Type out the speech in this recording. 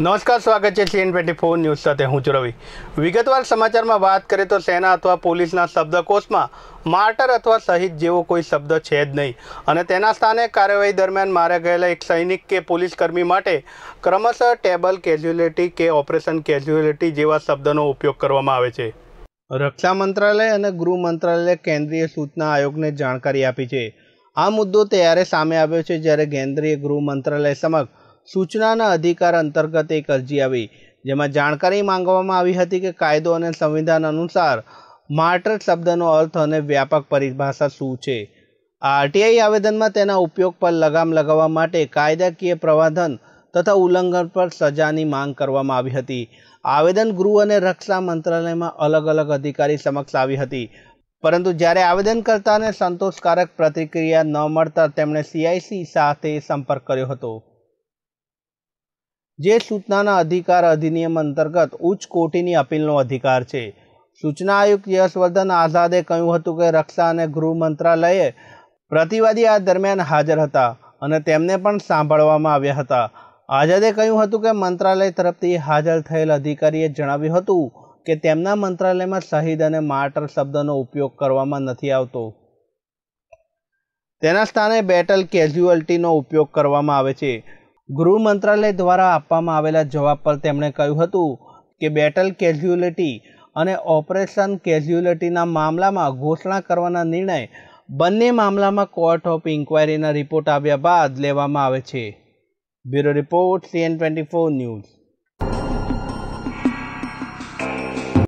નમસ્કાર, સ્વાગત છે સીએન ટ્વેન્ટી ફોર ન્યૂઝ સાથે. હું છું રવિ. વિગતવાર સમાચારમાં વાત કરીએ તો સેના અથવા પોલીસના શબ્દકોશમાં માર્ટર અથવા શહીદ જેવો કોઈ શબ્દ છે જ નહીં. અને તેના સ્થાને કાર્યવાહી દરમિયાન માર્યા ગયેલા એક સૈનિક કે પોલીસ કર્મી માટે ક્રમશઃ ટેબલ કેઝ્યુઅલિટી કે ઓપરેશન કેઝ્યુઅલિટી જેવા શબ્દનો ઉપયોગ કરવામાં આવે છે. રક્ષા મંત્રાલય અને ગૃહ મંત્રાલયે કેન્દ્રીય સૂચના આયોગને જાણકારી આપી છે. આ મુદ્દો ત્યારે સામે આવ્યો છે જ્યારે કેન્દ્રીય ગૃહ મંત્રાલય સમક્ષ સૂચનાના અધિકાર અંતર્ગત એક અરજી આવી, જેમાં જાણકારી માંગવામાં આવી હતી કે કાયદો અને સંવિધાન અનુસાર માર્ટર શબ્દનો અર્થ અને વ્યાપક પરિભાષા શું છે. આ આરટીઆઈ આવેદનમાં તેના ઉપયોગ પર લગામ લગાવવા માટે કાયદાકીય પ્રવાધન તથા ઉલ્લંઘન પર સજાની માંગ કરવામાં આવી હતી. આવેદન ગૃહ અને રક્ષા મંત્રાલયમાં અલગ અલગ અધિકારી સમક્ષ આવી હતી. પરંતુ જ્યારે આવેદનકર્તાને સંતોષકારક પ્રતિક્રિયા ન મળતા તેમણે સીઆઈસી સાથે સંપર્ક કર્યો હતો. જે સૂચનાના અધિકાર અધિનિયમ અંતર્ગત ઉચ્ચ કોટીની અપીલનો અધિકાર છે. સૂચના આયુક્ત યશવર્ધન આઝાદે કહ્યું હતું કે રક્ષા અને ગૃહ મંત્રાલયે પ્રતિવાદી આ દરમિયાન હાજર હતા અને તેમને પણ સાંભળવામાં આવ્યા હતા. આઝાદે કહ્યું હતું કે મંત્રાલય તરફથી હાજર થયેલ અધિકારીએ જણાવ્યું હતું કે તેમના મંત્રાલયમાં શહીદ અને માર્ટર શબ્દનો ઉપયોગ કરવામાં નથી આવતો. તેના સ્થાને બેટલ કેઝ્યુઅલ્ટીનો ઉપયોગ કરવામાં આવે છે. ગૃહ મંત્રાલય દ્વારા આપવામાં આવેલા જવાબ પર તેમણે કહ્યું હતું કે બેટલ કેઝ્યુઅલિટી અને ઓપરેશન કેઝ્યુઅલિટીના મામલામાં ઘોષણા કરવાના નિર્ણય બંને મામલામાં કોર્ટ ઓફ ઇન્ક્વાયરીના રિપોર્ટ આવ્યા બાદ લેવામાં આવે છે. Bureau report, CN twenty four news.